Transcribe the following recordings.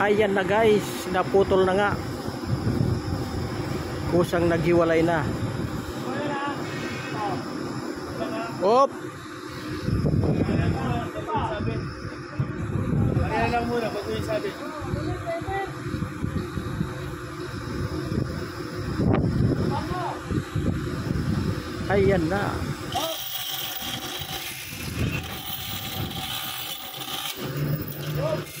Ayan na guys, naputol na nga. Kusang naghiwalay na. Op! Lang muna, bago yung sabi. Ayan na. Okay, alam na, bago na yung sabi.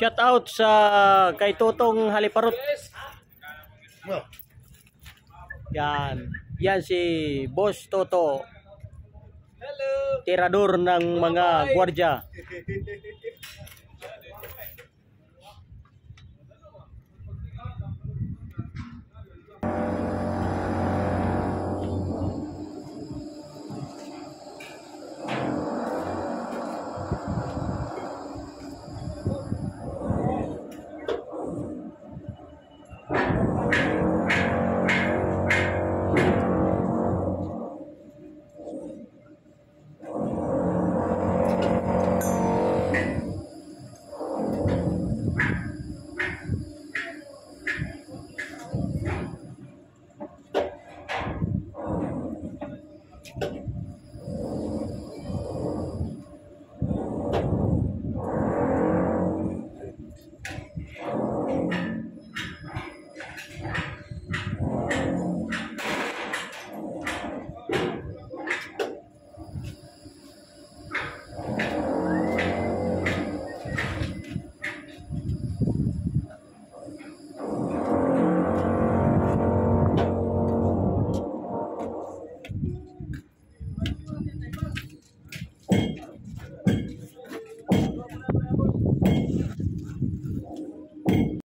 Shout out sa kay Totong Haliparot. Yan. Yan si Boss Toto. Hello! Tirador ng mga gwardya.